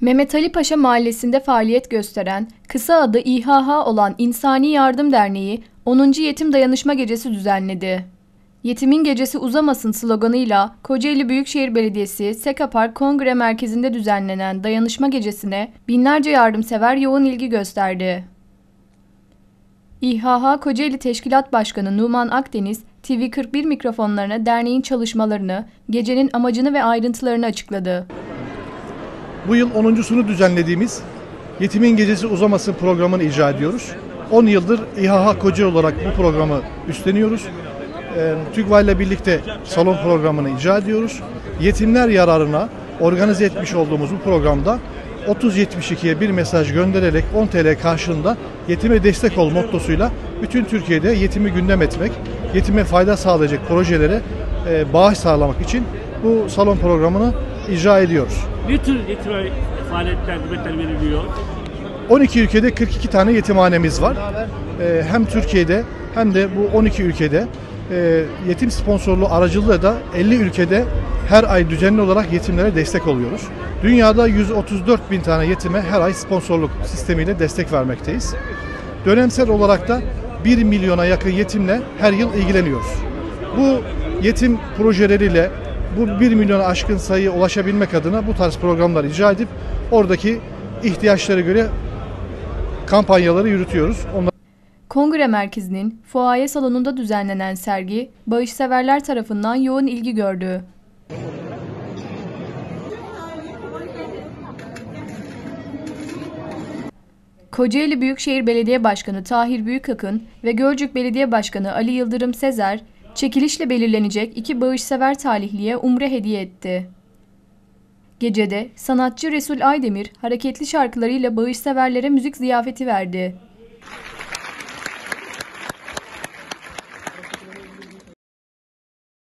Mehmet Ali Paşa Mahallesi'nde faaliyet gösteren, kısa adı İHH olan İnsani Yardım Derneği 10. Yetim Dayanışma Gecesi düzenledi. Yetimin Gecesi Uzamasın sloganıyla Kocaeli Büyükşehir Belediyesi Seka Park Kongre Merkezi'nde düzenlenen dayanışma gecesine binlerce yardımsever yoğun ilgi gösterdi. İHH Kocaeli Teşkilat Başkanı Numan Akdeniz, TV41 mikrofonlarına derneğin çalışmalarını, gecenin amacını ve ayrıntılarını açıkladı. Bu yıl 10.sunu düzenlediğimiz Yetimin Gecesi Uzamasın programını icra ediyoruz. 10 yıldır İHH Koca olarak bu programı üstleniyoruz. Ee, TÜGVA ile birlikte salon programını icra ediyoruz. Yetimler yararına organize etmiş olduğumuz bu programda 3072'ye bir mesaj göndererek 10 TL karşılığında yetime destek ol mottosuyla bütün Türkiye'de yetimi gündem etmek, yetime fayda sağlayacak projelere e, bağış sağlamak için bu salon programını icra ediyoruz. Ne tür eğitim faaliyetler, hizmetler veriliyor? 12 ülkede 42 tane yetimhanemiz var. Ee, hem Türkiye'de hem de bu 12 ülkede e, yetim sponsorluğu aracılığıyla da 50 ülkede her ay düzenli olarak yetimlere destek oluyoruz. Dünyada 134 bin tane yetime her ay sponsorluk sistemiyle destek vermekteyiz. Dönemsel olarak da 1 milyona yakın yetimle her yıl ilgileniyoruz. Bu yetim projeleriyle bu 1 milyona aşkın sayıya ulaşabilmek adına bu tarz programlar icra edip oradaki ihtiyaçlara göre kampanyaları yürütüyoruz. Onlar Kongre Merkezi'nin fuaye salonunda düzenlenen sergi, bağışseverler tarafından yoğun ilgi gördü. Kocaeli Büyükşehir Belediye Başkanı Tahir Büyükakın ve Gölcük Belediye Başkanı Ali Yıldırım Sezer, çekilişle belirlenecek iki bağışsever talihliye umre hediye etti. Gecede sanatçı Resul Aydemir hareketli şarkılarıyla bağışseverlere müzik ziyafeti verdi.